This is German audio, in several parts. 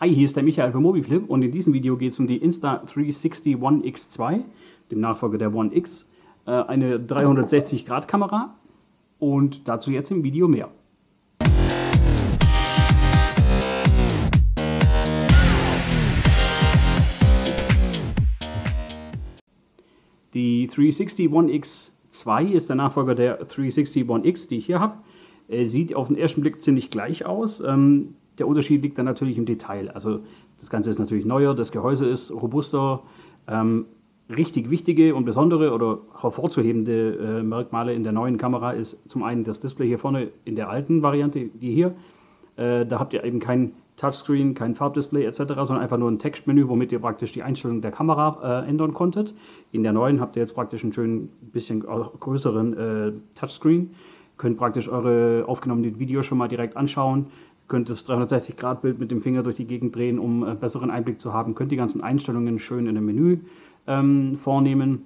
Hi, hier ist der Michael von Mobiflip und in diesem Video geht es um die Insta360 One X2, dem Nachfolger der One X, äh, eine 360-Grad-Kamera und dazu jetzt im Video mehr. Die 360 One X2 ist der Nachfolger der 360 One X, die ich hier habe. Sieht auf den ersten Blick ziemlich gleich aus. Ähm, der Unterschied liegt dann natürlich im Detail. Also das Ganze ist natürlich neuer, das Gehäuse ist robuster. Ähm, richtig wichtige und besondere oder hervorzuhebende äh, Merkmale in der neuen Kamera ist zum einen das Display hier vorne in der alten Variante, die hier. Äh, da habt ihr eben kein Touchscreen, kein Farbdisplay etc., sondern einfach nur ein Textmenü, womit ihr praktisch die Einstellung der Kamera äh, ändern konntet. In der neuen habt ihr jetzt praktisch einen schönen, bisschen größeren äh, Touchscreen. Könnt praktisch eure aufgenommenen Videos schon mal direkt anschauen könnt das 360-Grad-Bild mit dem Finger durch die Gegend drehen, um äh, besseren Einblick zu haben. Könnt die ganzen Einstellungen schön in dem Menü ähm, vornehmen.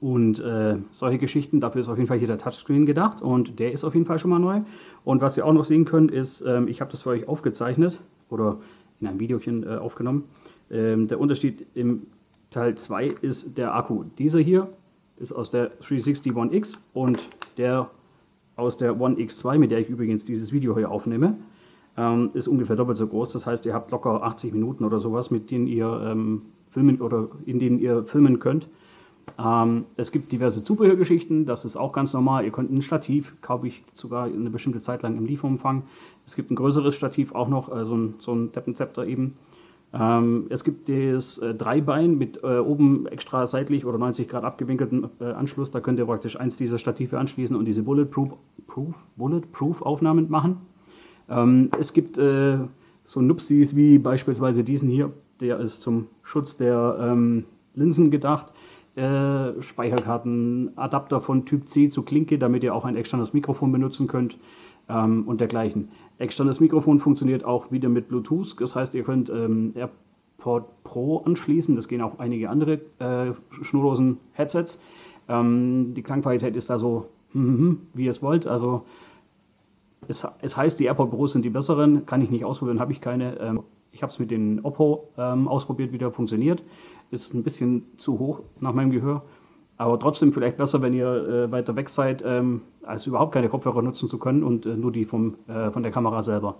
Und äh, solche Geschichten, dafür ist auf jeden Fall hier der Touchscreen gedacht und der ist auf jeden Fall schon mal neu. Und was wir auch noch sehen können ist, ähm, ich habe das für euch aufgezeichnet oder in einem Videochen äh, aufgenommen. Ähm, der Unterschied im Teil 2 ist der Akku. Dieser hier ist aus der 360 One X und der aus der One X2, mit der ich übrigens dieses Video hier aufnehme ähm, ist ungefähr doppelt so groß. Das heißt, ihr habt locker 80 Minuten oder sowas, mit denen ihr ähm, filmen oder in denen ihr filmen könnt. Ähm, es gibt diverse Zubehörgeschichten, das ist auch ganz normal. Ihr könnt ein Stativ, kaufe ich sogar eine bestimmte Zeit lang im Lieferumfang. Es gibt ein größeres Stativ auch noch, äh, so ein, so ein Deppenzepter eben. Ähm, es gibt das äh, Dreibein mit äh, oben extra seitlich oder 90 Grad abgewinkelten äh, Anschluss. Da könnt ihr praktisch eins dieser Stative anschließen und diese Bulletproof, Proof, Bulletproof Aufnahmen machen. Ähm, es gibt äh, so Nupsis wie beispielsweise diesen hier, der ist zum Schutz der ähm, Linsen gedacht. Äh, Speicherkarten, Adapter von Typ C zu Klinke, damit ihr auch ein externes Mikrofon benutzen könnt ähm, und dergleichen. Externes Mikrofon funktioniert auch wieder mit Bluetooth, das heißt, ihr könnt ähm, AirPod Pro anschließen, das gehen auch einige andere äh, schnurlosen Headsets. Ähm, die Klangqualität ist da so, wie ihr es wollt, also es, es, heißt, die AirPod Pros sind die besseren, kann ich nicht ausprobieren, habe ich keine. Ähm, ich habe es mit den Oppo ähm, ausprobiert, wieder funktioniert. Ist ein bisschen zu hoch nach meinem Gehör, aber trotzdem vielleicht besser, wenn ihr äh, weiter weg seid, ähm, als überhaupt keine Kopfhörer nutzen zu können und äh, nur die vom, äh, von der Kamera selber.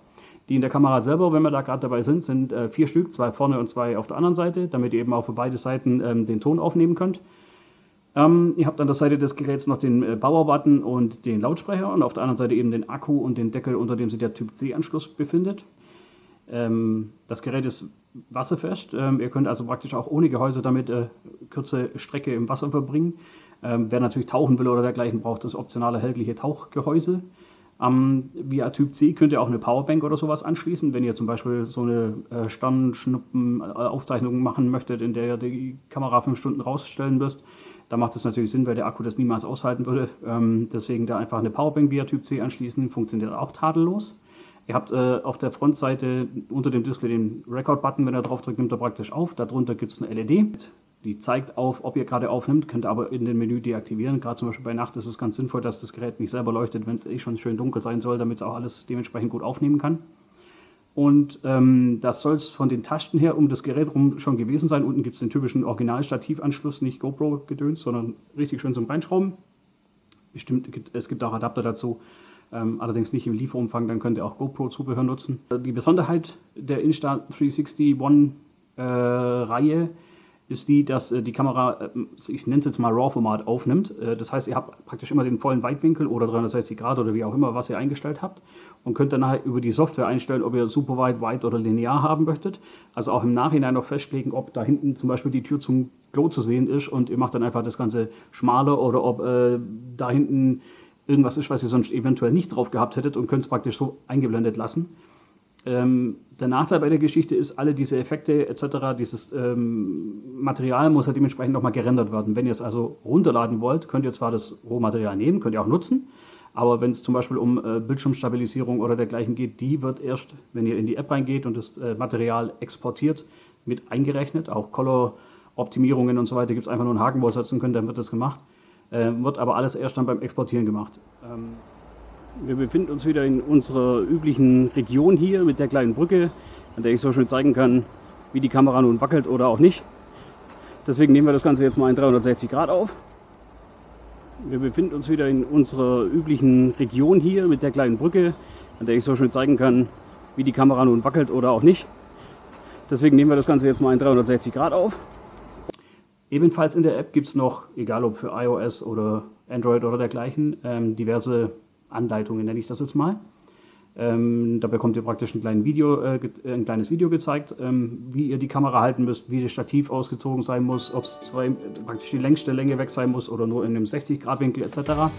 Die in der Kamera selber, wenn wir da gerade dabei sind, sind äh, vier Stück, zwei vorne und zwei auf der anderen Seite, damit ihr eben auch für beide Seiten ähm, den Ton aufnehmen könnt. Ähm, ihr habt an der Seite des Geräts noch den äh, Bauer-Button und den Lautsprecher und auf der anderen Seite eben den Akku und den Deckel, unter dem sich der Typ C-Anschluss befindet. Ähm, das Gerät ist wasserfest. Ähm, ihr könnt also praktisch auch ohne Gehäuse damit äh, kurze Strecke im Wasser verbringen. Ähm, wer natürlich tauchen will oder dergleichen, braucht das optionale erhältliche Tauchgehäuse. Ähm, via Typ C könnt ihr auch eine Powerbank oder sowas anschließen, wenn ihr zum Beispiel so eine äh, Sternschnuppen-Aufzeichnung machen möchtet, in der ihr die Kamera fünf Stunden rausstellen müsst da macht es natürlich Sinn, weil der Akku das niemals aushalten würde. Ähm, deswegen da einfach eine Powerbank via Typ C anschließen, funktioniert auch tadellos. Ihr habt äh, auf der Frontseite unter dem Display den Record-Button, wenn ihr drauf drückt, nimmt er praktisch auf. Darunter gibt es eine LED, die zeigt auf, ob ihr gerade aufnimmt, könnt ihr aber in dem Menü deaktivieren. Gerade zum Beispiel bei Nacht ist es ganz sinnvoll, dass das Gerät nicht selber leuchtet, wenn es eh schon schön dunkel sein soll, damit es auch alles dementsprechend gut aufnehmen kann. Und ähm, das soll es von den Tasten her um das Gerät rum schon gewesen sein. Unten gibt es den typischen Original-Stativanschluss, nicht GoPro-Gedöns, sondern richtig schön zum Reinschrauben. Bestimmt, es gibt auch Adapter dazu, ähm, allerdings nicht im Lieferumfang, dann könnt ihr auch GoPro-Zubehör nutzen. Die Besonderheit der Insta360 One-Reihe äh, ist die, dass äh, die Kamera, äh, ich nenne es jetzt mal RAW-Format, aufnimmt. Äh, das heißt, ihr habt praktisch immer den vollen Weitwinkel oder 360 Grad oder wie auch immer, was ihr eingestellt habt und könnt dann nachher über die Software einstellen, ob ihr super weit, weit oder linear haben möchtet. Also auch im Nachhinein noch festlegen, ob da hinten zum Beispiel die Tür zum Klo zu sehen ist und ihr macht dann einfach das Ganze schmaler oder ob äh, da hinten irgendwas ist, was ihr sonst eventuell nicht drauf gehabt hättet und könnt es praktisch so eingeblendet lassen. Ähm, der Nachteil bei der Geschichte ist, alle diese Effekte etc., dieses ähm, Material muss halt dementsprechend nochmal gerendert werden. Wenn ihr es also runterladen wollt, könnt ihr zwar das Rohmaterial nehmen, könnt ihr auch nutzen, aber wenn es zum Beispiel um äh, Bildschirmstabilisierung oder dergleichen geht, die wird erst, wenn ihr in die App reingeht und das äh, Material exportiert, mit eingerechnet. Auch Color-Optimierungen und so weiter gibt es einfach nur einen Haken, wo ihr setzen könnt, dann wird das gemacht. Äh, wird aber alles erst dann beim Exportieren gemacht. Ähm, wir befinden uns wieder in unserer üblichen Region hier mit der kleinen Brücke. an der ich so schön zeigen kann, wie die Kamera nun wackelt oder auch nicht. Deswegen nehmen wir das Ganze jetzt mal in 360 Grad auf. Wir befinden uns wieder in unserer üblichen Region hier mit der kleinen Brücke, an der ich so schön zeigen kann, wie die Kamera nun wackelt oder auch nicht. Deswegen nehmen wir das Ganze jetzt mal in 360 Grad auf. Ebenfalls in der App gibt es noch, egal ob für iOS oder Android oder dergleichen, ähm, diverse Anleitungen, nenne ich das jetzt mal. Ähm, da bekommt ihr praktisch ein, kleines Video, äh, ein kleines Video gezeigt, ähm, wie ihr die Kamera halten müsst, wie das Stativ ausgezogen sein muss, ob es praktisch die längste Länge weg sein muss oder nur in einem 60 Grad Winkel etc.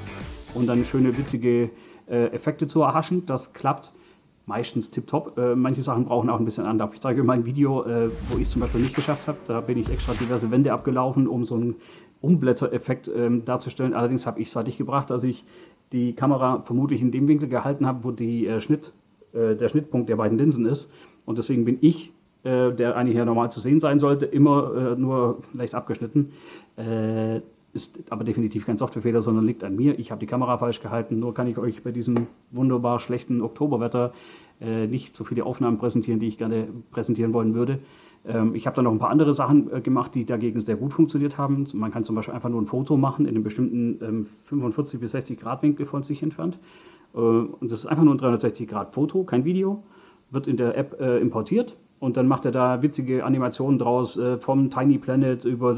Und dann schöne witzige äh, Effekte zu erhaschen. Das klappt meistens tipptopp. Äh, manche Sachen brauchen auch ein bisschen Anlauf. Ich zeige euch mal ein Video, äh, wo ich es zum Beispiel nicht geschafft habe. Da bin ich extra diverse Wände abgelaufen, um so einen Umblättereffekt ähm, darzustellen. Allerdings habe ich es fertig gebracht, dass ich die Kamera vermutlich in dem Winkel gehalten habe, wo die, äh, Schnitt, äh, der Schnittpunkt der beiden Linsen ist. Und deswegen bin ich, äh, der eigentlich ja normal zu sehen sein sollte, immer äh, nur leicht abgeschnitten. Äh, ist aber definitiv kein Softwarefehler, sondern liegt an mir. Ich habe die Kamera falsch gehalten. Nur kann ich euch bei diesem wunderbar schlechten Oktoberwetter äh, nicht so viele Aufnahmen präsentieren, die ich gerne präsentieren wollen würde. Ähm, ich habe dann noch ein paar andere Sachen äh, gemacht, die dagegen sehr gut funktioniert haben. Man kann zum Beispiel einfach nur ein Foto machen in einem bestimmten ähm, 45 bis 60 Grad Winkel von sich entfernt. Äh, und das ist einfach nur ein 360 Grad Foto, kein Video. Wird in der App äh, importiert und dann macht er da witzige Animationen draus, vom Tiny Planet über,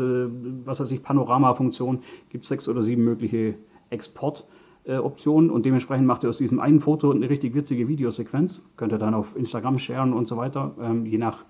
was weiß ich, Panorama-Funktion. Gibt sechs oder sieben mögliche Export-Optionen und dementsprechend macht er aus diesem einen Foto eine richtig witzige Videosequenz. Könnt ihr dann auf Instagram sharen und so weiter, ähm, je nach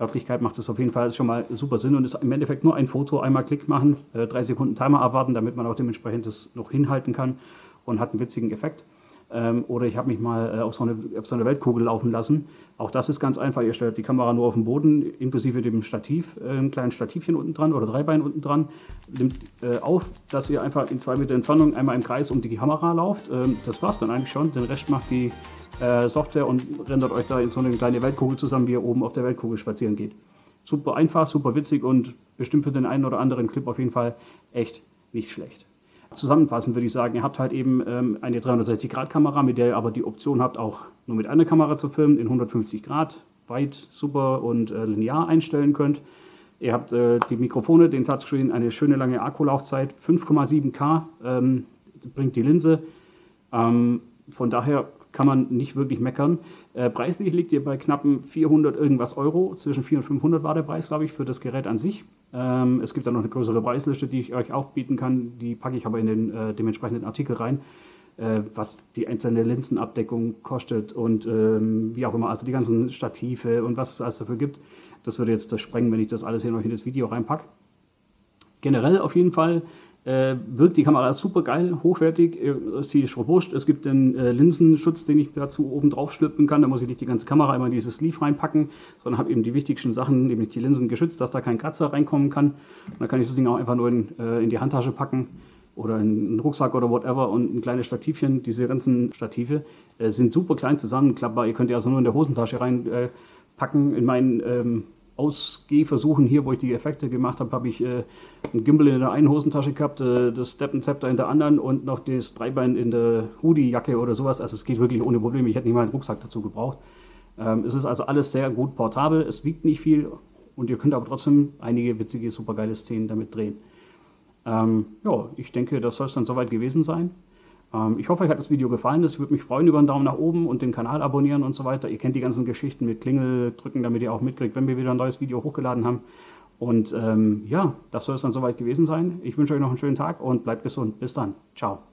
Örtlichkeit macht es auf jeden Fall schon mal super Sinn und ist im Endeffekt nur ein Foto, einmal Klick machen, äh, drei Sekunden Timer abwarten, damit man auch dementsprechend das noch hinhalten kann und hat einen witzigen Effekt. Ähm, oder ich habe mich mal äh, auf, so eine, auf so eine Weltkugel laufen lassen. Auch das ist ganz einfach. Ihr stellt die Kamera nur auf den Boden, inklusive dem Stativ, äh, ein kleines Stativchen unten dran oder drei Beine unten dran. Nimmt äh, auf, dass ihr einfach in zwei Meter Entfernung einmal im Kreis um die Kamera lauft. Ähm, das war's dann eigentlich schon. Den Rest macht die äh, Software und rendert euch da in so eine kleine Weltkugel zusammen, wie ihr oben auf der Weltkugel spazieren geht. Super einfach, super witzig und bestimmt für den einen oder anderen Clip auf jeden Fall echt nicht schlecht. Zusammenfassend würde ich sagen, ihr habt halt eben ähm, eine 360-Grad-Kamera, mit der ihr aber die Option habt, auch nur mit einer Kamera zu filmen, in 150 Grad, weit, super und äh, linear einstellen könnt. Ihr habt äh, die Mikrofone, den Touchscreen, eine schöne lange Akkulaufzeit, 5,7K ähm, bringt die Linse. Ähm, von daher kann man nicht wirklich meckern. Äh, preislich liegt ihr bei knappen 400 irgendwas Euro. Zwischen 400 und 500 war der Preis, glaube ich, für das Gerät an sich. Ähm, es gibt dann noch eine größere Preisliste, die ich euch auch bieten kann. Die packe ich aber in den äh, dementsprechenden Artikel rein, äh, was die einzelne Linsenabdeckung kostet und ähm, wie auch immer. Also die ganzen Stative und was es alles dafür gibt. Das würde jetzt das sprengen, wenn ich das alles hier noch in das Video reinpacke. Generell auf jeden Fall äh, wirkt die Kamera super geil, hochwertig, sie ist robust. Es gibt den äh, Linsenschutz, den ich dazu oben drauf stülpen kann. Da muss ich nicht die ganze Kamera immer in dieses Sleeve reinpacken, sondern habe eben die wichtigsten Sachen, nämlich die Linsen geschützt, dass da kein Kratzer reinkommen kann. Und dann kann ich das Ding auch einfach nur in, äh, in die Handtasche packen oder in einen Rucksack oder whatever und ein kleines Stativchen. Diese ganzen Stative äh, sind super klein zusammenklappbar. Ihr könnt die also nur in der Hosentasche reinpacken. in meinen ähm, Ausgehversuchen hier, wo ich die Effekte gemacht habe, habe ich äh, ein Gimbal in der einen Hosentasche gehabt, äh, das Steppenzepter in der anderen und noch das Dreibein in der Hoodie-Jacke oder sowas. Also es geht wirklich ohne Probleme. Ich hätte nicht mal einen Rucksack dazu gebraucht. Ähm, es ist also alles sehr gut portabel. Es wiegt nicht viel und ihr könnt aber trotzdem einige witzige, supergeile Szenen damit drehen. Ähm, ja, ich denke, das soll es dann soweit gewesen sein. Ähm, ich hoffe, euch hat das Video gefallen. Ich würde mich freuen über einen Daumen nach oben und den Kanal abonnieren und so weiter. Ihr kennt die ganzen Geschichten mit Klingel drücken, damit ihr auch mitkriegt, wenn wir wieder ein neues Video hochgeladen haben. Und ähm, ja, das soll es dann soweit gewesen sein. Ich wünsche euch noch einen schönen Tag und bleibt gesund. Bis dann. Ciao.